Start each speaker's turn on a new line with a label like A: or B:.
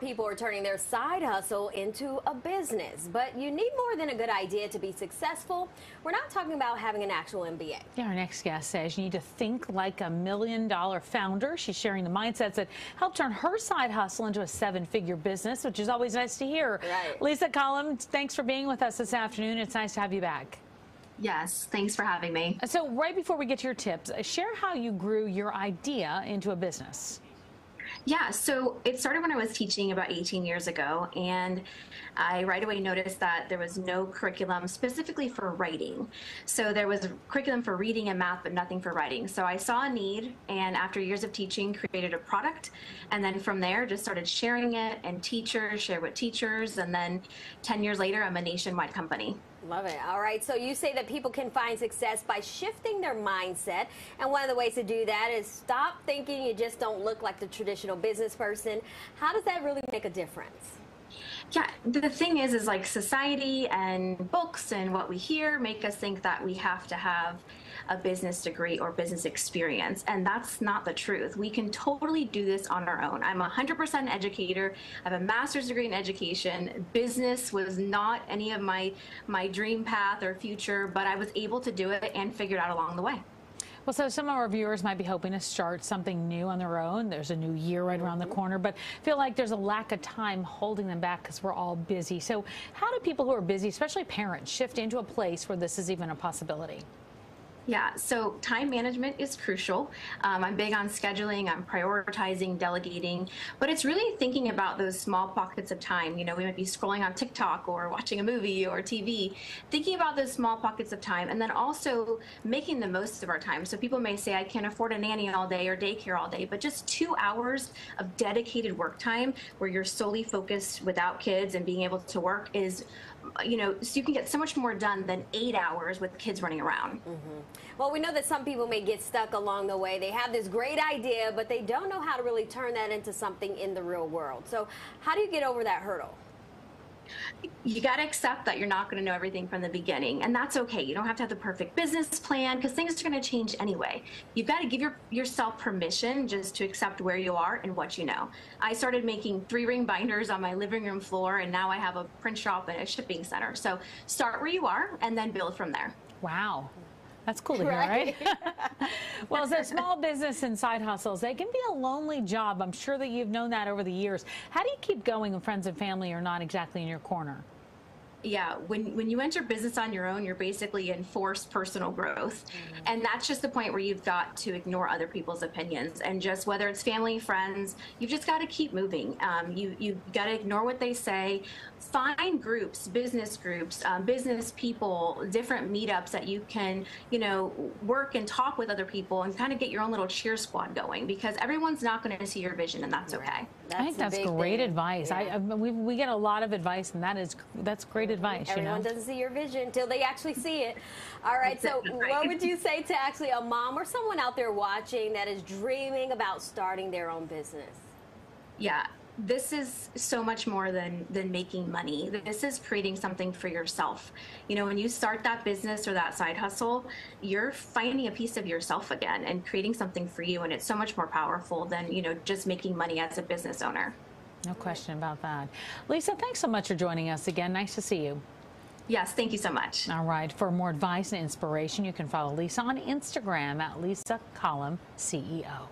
A: more people are turning their side hustle into a business, but you need more than a good idea to be successful. We're not talking about having an actual MBA.
B: Yeah, our next guest says you need to think like a million dollar founder. She's sharing the mindsets that helped turn her side hustle into a seven figure business, which is always nice to hear.
A: Right.
B: Lisa Collum, thanks for being with us this afternoon. It's nice to have you back.
C: Yes, thanks for having me.
B: So, right before we get to your tips, share how you grew your idea into a business.
C: Yeah, so it started when I was teaching about 18 years ago, and I right away noticed that there was no curriculum specifically for writing. So there was a curriculum for reading and math, but nothing for writing. So I saw a need, and after years of teaching, created a product, and then from there just started sharing it, and teachers share with teachers, and then 10 years later, I'm a nationwide company.
A: Love it. All right. So you say that people can find success by shifting their mindset. And one of the ways to do that is stop thinking you just don't look like the traditional business person. How does that really make a difference?
C: Yeah the thing is is like society and books and what we hear make us think that we have to have a business degree or business experience and that's not the truth. We can totally do this on our own. I'm a 100% educator. I have a master's degree in education. Business was not any of my my dream path or future but i was able to do it and figure it out along the way
B: well, so some of our viewers might be hoping to start something new on their own. There's a new year right around the mm-hmm. corner, but feel like there's a lack of time holding them back because we're all busy. So, how do people who are busy, especially parents, shift into a place where this is even a possibility?
C: Yeah, so time management is crucial. Um, I'm big on scheduling, I'm prioritizing, delegating, but it's really thinking about those small pockets of time. You know, we might be scrolling on TikTok or watching a movie or TV, thinking about those small pockets of time, and then also making the most of our time. So people may say, I can't afford a nanny all day or daycare all day, but just two hours of dedicated work time where you're solely focused without kids and being able to work is, you know, so you can get so much more done than eight hours with kids running around.
A: Mm-hmm. Well, we know that some people may get stuck along the way. They have this great idea, but they don't know how to really turn that into something in the real world. So, how do you get over that hurdle?
C: You got to accept that you're not going to know everything from the beginning and that's okay. You don't have to have the perfect business plan because things are going to change anyway. You've got to give your, yourself permission just to accept where you are and what you know. I started making three ring binders on my living room floor and now i have a print shop and a shipping center. So start where you are and then build from there.
B: Wow that's cool to hear, right? right? well, as a small business and side hustles, they can be a lonely job. I'm sure that you've known that over the years. How do you keep going when friends and family are not exactly in your corner?
C: Yeah when when you enter business on your own you're basically in forced personal growth mm-hmm. and that's just the point where you've got to ignore other people's opinions and just whether it's family friends you've just got to keep moving um, you you got to ignore what they say find groups business groups um, business people different meetups that you can you know work and talk with other people and kind of get your own little cheer squad going because everyone's not going to see your vision and that's okay
B: that's i think that's great
A: thing.
B: advice yeah. I, I, we, we get a lot of advice and that is that's great great advice.
A: Everyone
B: you know?
A: doesn't see your vision until they actually see it. All right. So, what would you say to actually a mom or someone out there watching that is dreaming about starting their own business?
C: Yeah, this is so much more than than making money this is creating something for yourself you know when you start that business or that side hustle you're finding a piece of yourself again and creating something for you and it's so much more powerful than you know just making money as a business owner
B: no question about that. Lisa, thanks so much for joining us again. Nice to see you.
C: Yes, thank you so much.
B: All right. For more advice and inspiration, you can follow Lisa on Instagram at Lisa Collum CEO.